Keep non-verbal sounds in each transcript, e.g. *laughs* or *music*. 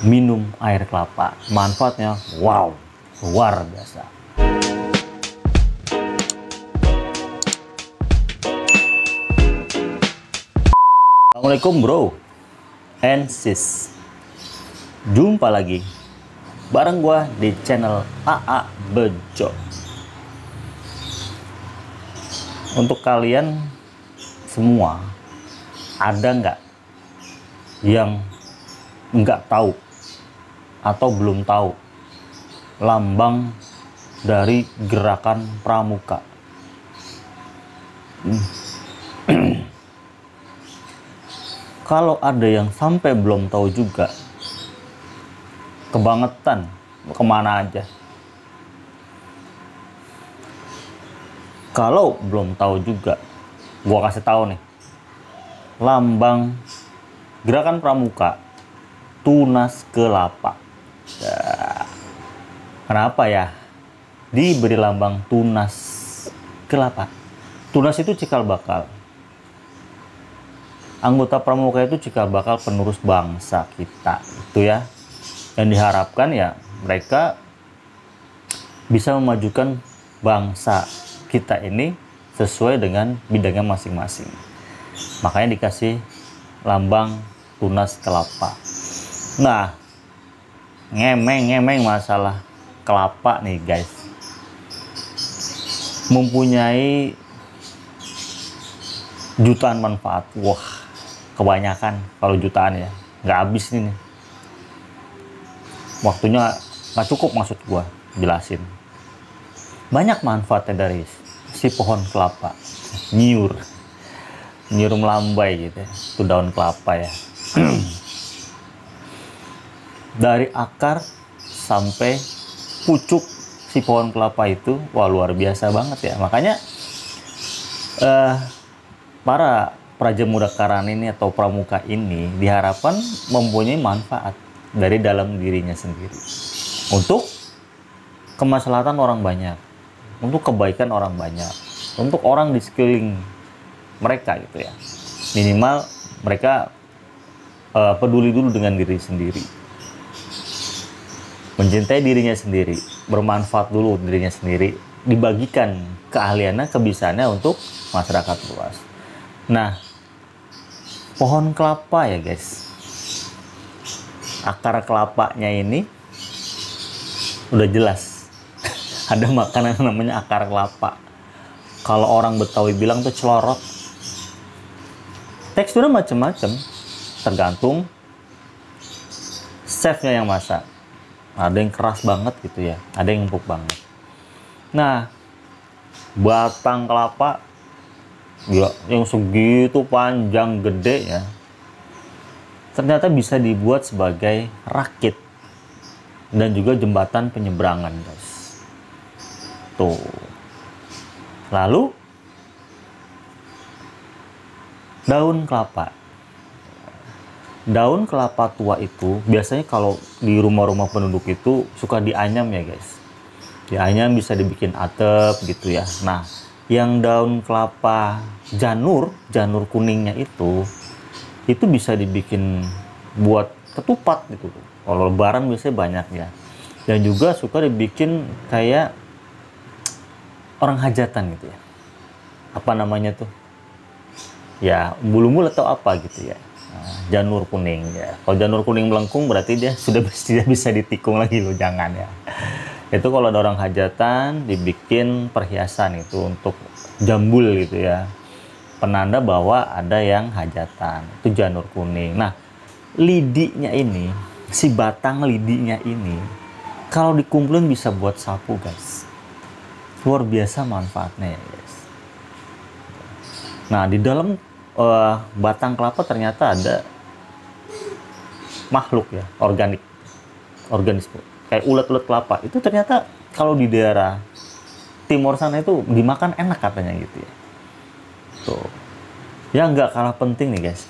minum air kelapa. Manfaatnya wow, luar biasa. Assalamualaikum bro and sis. Jumpa lagi bareng gua di channel AA Bejo. Untuk kalian semua ada nggak yang nggak tahu atau belum tahu lambang dari gerakan pramuka. Hmm. *clears throat* Kalau ada yang sampai belum tahu juga, kebangetan ke mana aja. Kalau belum tahu juga, gua kasih tahu nih, lambang gerakan pramuka tunas kelapa. Kenapa ya? Diberi lambang tunas kelapa. Tunas itu cikal bakal. Anggota pramuka itu cikal bakal penerus bangsa kita, itu ya. Dan diharapkan ya mereka bisa memajukan bangsa kita ini sesuai dengan bidangnya masing-masing. Makanya dikasih lambang tunas kelapa. Nah, ngemeng-ngemeng masalah kelapa nih guys. Mempunyai jutaan manfaat. Wah, kebanyakan kalau jutaan ya. Nggak habis nih. nih. Waktunya nggak cukup maksud gua jelasin. Banyak manfaatnya dari si pohon kelapa. Nyiur. Nyiur melambai gitu ya. Itu daun kelapa ya. *clears throat* dari akar sampai pucuk si pohon kelapa itu wah luar biasa banget ya. Makanya eh, para prajamuda karang ini atau pramuka ini diharapkan mempunyai manfaat dari dalam dirinya sendiri. Untuk kemaslahatan orang banyak untuk kebaikan orang banyak untuk orang di sekeliling mereka gitu ya. Minimal mereka uh, peduli dulu dengan diri sendiri mencintai dirinya sendiri, bermanfaat dulu dirinya sendiri, dibagikan keahliannya, kebisaannya untuk masyarakat luas. Nah, pohon kelapa ya guys, akar kelapanya ini udah jelas *laughs* ada makanan namanya akar kelapa. Kalau orang Betawi bilang tuh celorot. Teksturnya macam-macam, tergantung chefnya yang masak ada yang keras banget gitu ya. Ada yang empuk banget. Nah batang kelapa gila yang segitu panjang gede ya ternyata bisa dibuat sebagai rakit dan juga jembatan penyeberangan guys. Tuh. Lalu daun kelapa daun kelapa tua itu biasanya kalau di rumah-rumah penduduk itu suka dianyam ya guys. Dianyam bisa dibikin atap gitu ya. Nah yang daun kelapa janur janur kuningnya itu itu bisa dibikin buat ketupat gitu. Kalau lebaran biasanya banyak ya. Dan juga suka dibikin kayak orang hajatan gitu ya. Apa namanya tuh? Ya bulu-bulu atau apa gitu ya janur kuning ya. Kalau janur kuning melengkung berarti dia sudah *laughs* tidak bisa ditikung lagi loh, jangan ya. Itu kalau ada orang hajatan dibikin perhiasan itu untuk jambul gitu ya. Penanda bahwa ada yang hajatan. Itu janur kuning. Nah, lidinya ini, si batang lidinya ini kalau dikumpulin bisa buat sapu, guys. Luar biasa manfaatnya ya, guys. Nah, di dalam uh, batang kelapa ternyata ada makhluk ya organik organisme. Kayak ulat-ulat kelapa. Itu ternyata kalau di daerah timur sana itu dimakan enak katanya gitu ya. Tuh. Ya nggak kalah penting nih guys.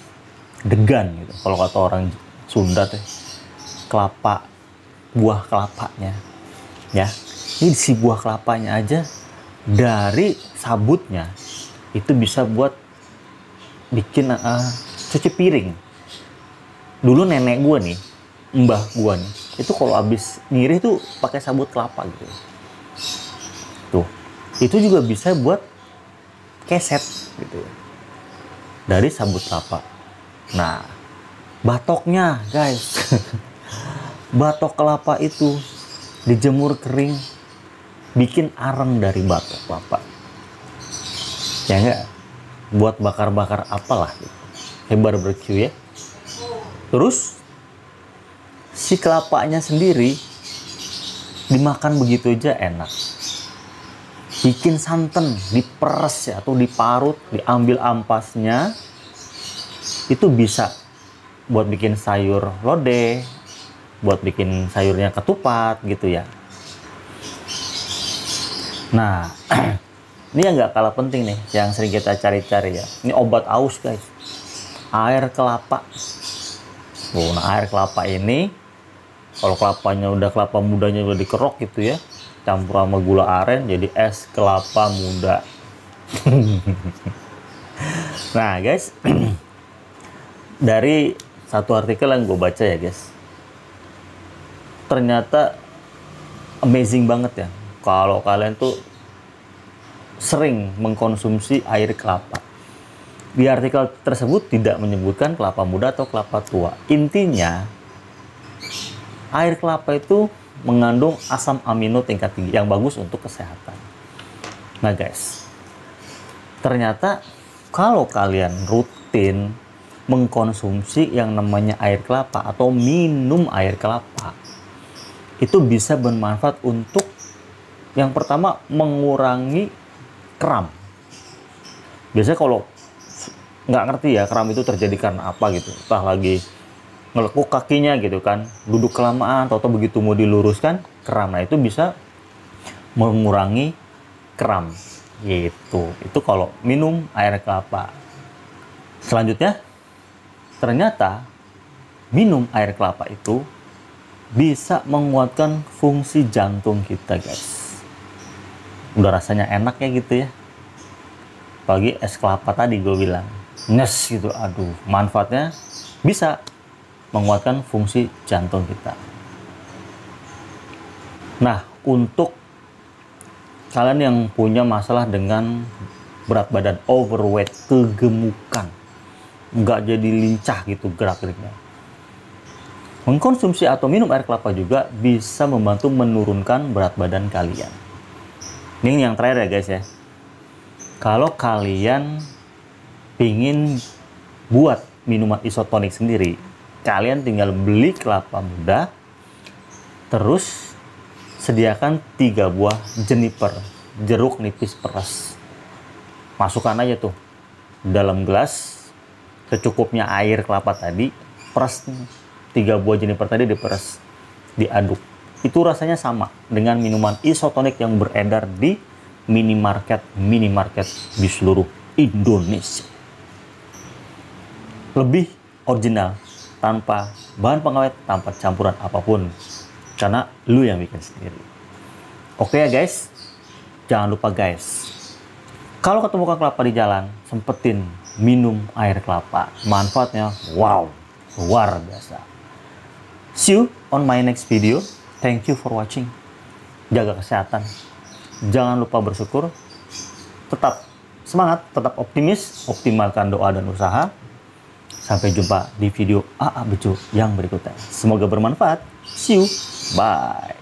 Degan gitu. Kalau kata orang Sunda teh kelapa buah kelapanya. Ya ini si buah kelapanya aja dari sabutnya itu bisa buat bikin uh, cuci piring. Dulu nenek gue nih, mbah gua nih itu kalau habis ngirih tuh pakai sabut kelapa gitu. Tuh itu juga bisa buat keset gitu. Dari sabut kelapa. Nah batoknya guys. *laughs* Batok kelapa itu dijemur kering bikin arang dari batok kelapa. Ya enggak buat bakar-bakar apalah gitu. kayak barbecue ya terus si kelapanya sendiri dimakan begitu aja enak. Bikin santan diperes ya atau diparut diambil ampasnya itu bisa buat bikin sayur lodeh buat bikin sayurnya ketupat gitu ya. Nah *clears throat* ini yang nggak kalah penting nih yang sering kita cari-cari ya. Ini obat aus guys. Air kelapa Oh, nah air kelapa ini kalau kelapanya udah kelapa mudanya udah dikerok gitu ya campur sama gula aren jadi es kelapa muda. *laughs* Nah guys *clears throat* dari satu artikel yang gue baca ya guys ternyata amazing banget ya kalau kalian tuh sering mengkonsumsi air kelapa di artikel tersebut tidak menyebutkan kelapa muda atau kelapa tua. Intinya, air kelapa itu mengandung asam amino tingkat tinggi yang bagus untuk kesehatan. Nah guys, ternyata kalau kalian rutin mengkonsumsi yang namanya air kelapa atau minum air kelapa, itu bisa bermanfaat untuk yang pertama mengurangi kram. Biasanya kalau nggak ngerti ya kram itu terjadi karena apa gitu. Entah lagi ngelekuk kakinya gitu kan duduk kelamaan atau begitu mau diluruskan kram. Nah itu bisa mengurangi kram. Gitu. Itu kalau minum air kelapa. Selanjutnya ternyata minum air kelapa itu bisa menguatkan fungsi jantung kita guys. Udah rasanya enak ya gitu ya. Pagi es kelapa tadi gue bilang nes gitu aduh manfaatnya bisa menguatkan fungsi jantung kita. Nah untuk kalian yang punya masalah dengan berat badan overweight kegemukan nggak jadi lincah gitu gerak-geriknya. Mengkonsumsi atau minum air kelapa juga bisa membantu menurunkan berat badan kalian. Ini yang terakhir ya guys ya. Kalau kalian ingin buat minuman isotonik sendiri, kalian tinggal beli kelapa muda, terus sediakan tiga buah jeniper, jeruk nipis peras. Masukkan aja tuh dalam gelas secukupnya air kelapa tadi, peras tiga buah jeniper tadi diperas, diaduk. Itu rasanya sama dengan minuman isotonik yang beredar di minimarket minimarket di seluruh Indonesia lebih original tanpa bahan pengawet, tanpa campuran apa pun. Karena lu yang bikin sendiri. Oke ya guys, jangan lupa guys, kalau ketemu kelapa di jalan, sempetin minum air kelapa. Manfaatnya wow, luar biasa. See you on my next video. Thank you for watching. Jaga kesehatan. Jangan lupa bersyukur. Tetap semangat, tetap optimis, optimalkan doa dan usaha. Sampai jumpa di video AA Bejo yang berikutnya. Semoga bermanfaat. See you. Bye.